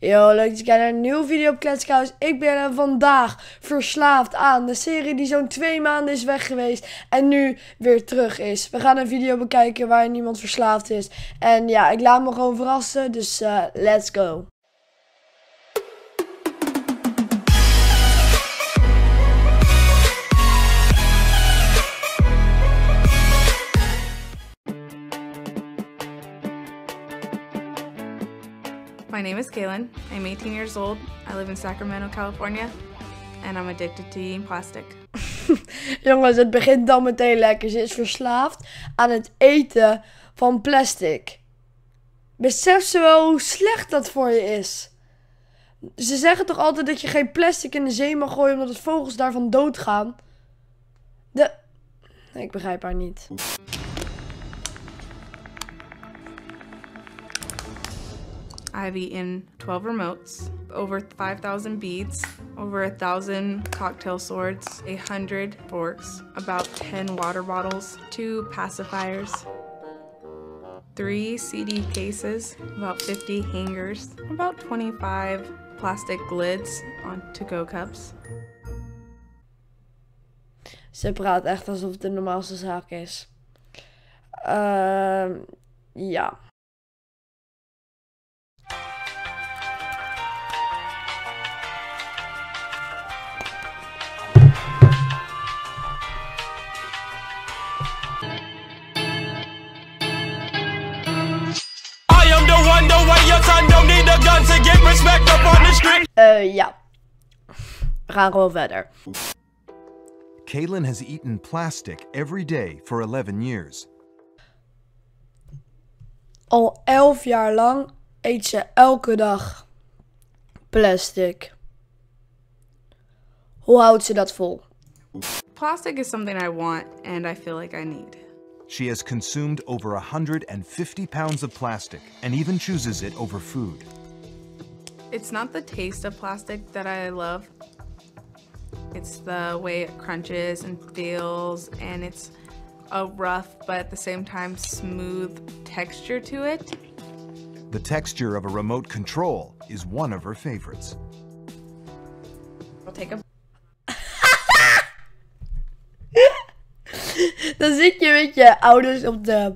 Yo, leuk dat je kijkt naar een nieuwe video op Kletskous. Ik ben vandaag verslaafd aan de serie die zo'n twee maanden is weg geweest en nu weer terug is. We gaan een video bekijken waar niemand verslaafd is. En ja, ik laat me gewoon verrassen, dus uh, let's go. My name is Kaylin. I'm 18 years old. I live in Sacramento, California. And I'm addicted to eating plastic. Jongens, het begint dan meteen lekker. Ze is verslaafd aan het eten van plastic. Besef ze wel hoe slecht dat voor je is? Ze zeggen toch altijd dat je geen plastic in de zee mag gooien omdat het vogels daarvan doodgaan? De... Ik begrijp haar niet. I've eaten 12 remotes, over 5,000 beads, over a thousand cocktail swords, a hundred forks, about 10 water bottles, two pacifiers, three CD cases, about 50 hangers, about 25 plastic lids on to-go cups. Ze praat echt alsof het de normaalste zaak is. Ehm ja. Eh, ja. We gaan gewoon verder. Kaylin has eaten plastic every day for 11 years. Al elf jaar lang eet ze elke dag plastic. Hoe houdt ze dat vol? Plastic is something I want and I feel like I need. She has consumed over 150 pounds of plastic and even chooses it over food. It's not the taste of plastic that I love. It's the way it crunches and feels, and it's a rough but at the same time smooth texture to it. The texture of a remote control is one of her favorites. I'll take a Dan zit je met je ouders op de,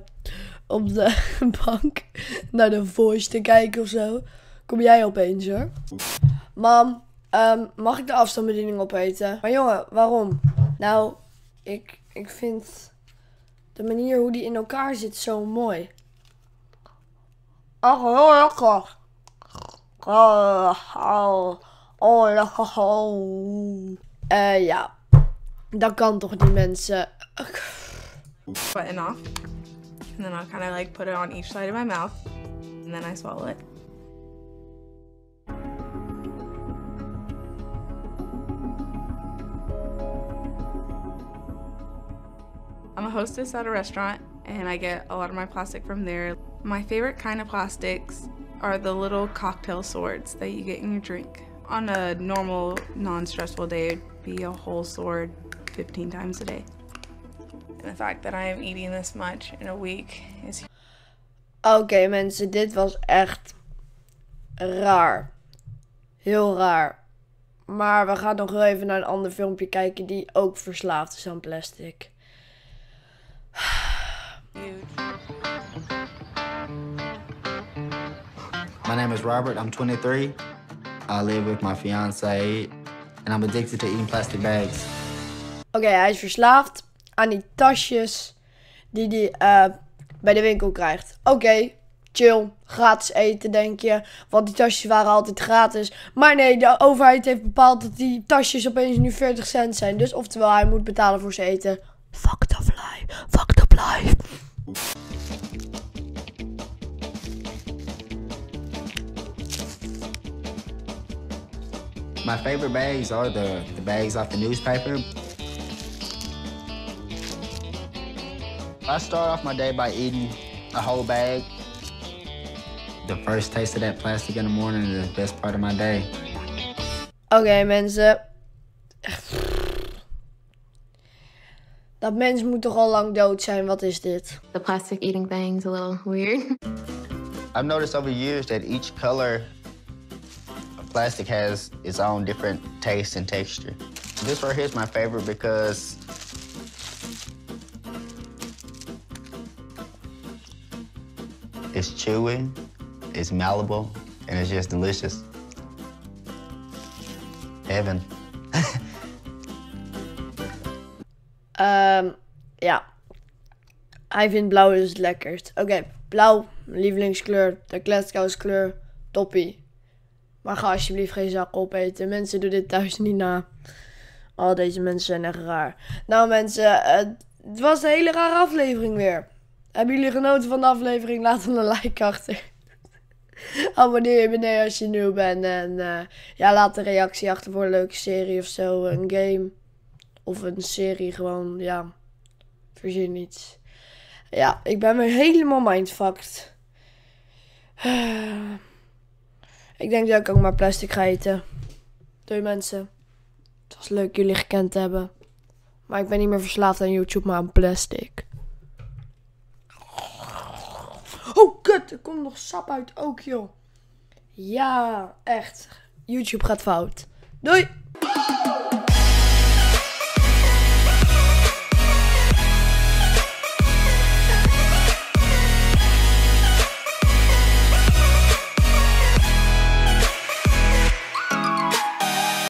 op de bank naar de voice te kijken of zo. Kom jij opeens hoor. Mam, ehm, mag ik de afstandsbediening opeten? Maar jongen, waarom? Nou, ik, ik vind de manier hoe die in elkaar zit zo mooi. Ach. Oh, oh. Oh. Eh, ja. Dat kan toch die mensen. button off, and then I'll kind of like put it on each side of my mouth, and then I swallow it. I'm a hostess at a restaurant and I get a lot of my plastic from there. My favorite kind of plastics are the little cocktail swords that you get in your drink. On a normal, non stressful day, it'd be a whole sword 15 times a day. And the fact that I am eating this much in a week is Oké mensen, dit was echt raar. Heel raar. Maar we gaan nog wel even naar een ander filmpje kijken die ook verslaafd is aan plastic. My name is Robert. I'm 23. I live with my fiance, and I'm addicted to eating plastic bags. Oké, hij is verslaafd aan die tasjes die hij eh, bij de winkel krijgt. Oké, chill. Gratis eten, denk je. Want die tasjes waren altijd gratis. Maar nee, de overheid heeft bepaald dat die tasjes opeens nu 40 cent zijn. Dus oftewel, hij moet betalen voor zijn eten. Fucked up life. Fucked up life. My favorite bags are the, the bags off the newspaper. I start off my day by eating a whole bag. The first taste of that plastic in the morning is the best part of my day. Oké, mensen. Dat mens moet toch al lang dood zijn. Wat is dit? The plastic eating thing's a little weird. I've noticed over years that each color of Plastic has its own different taste and texture. This right here is my favorite because it's chewy, it's malleable, and it's just delicious. Heaven. Ehm, ja. Hij vindt blauw dus het lekkerst. Oké, blauw, lievelingskleur. De Glasgow kleur. Toppie. Maar ga alsjeblieft geen zak opeten. Mensen doen dit thuis niet na. Al deze mensen zijn echt raar. Nou mensen, het was een hele rare aflevering weer. Hebben jullie genoten van de aflevering? Laat dan een like achter. Abonneer je beneden als je nieuw bent. En eh, ja, laat een reactie achter voor een leuke serie of zo. Een game. Of een serie gewoon, ja. Verzin iets. Ja, ik ben weer helemaal mindfucked. Ik denk dat ik ook maar plastic ga eten. Doei mensen. Het was leuk jullie gekend te hebben. Maar ik ben niet meer verslaafd aan YouTube, maar aan plastic. Oh, Er komt nog sap uit ook, joh. Ja, echt. YouTube gaat fout. Doei.